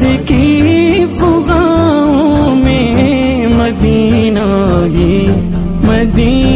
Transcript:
दर्द की फुगाओं में मदीना ही मदीना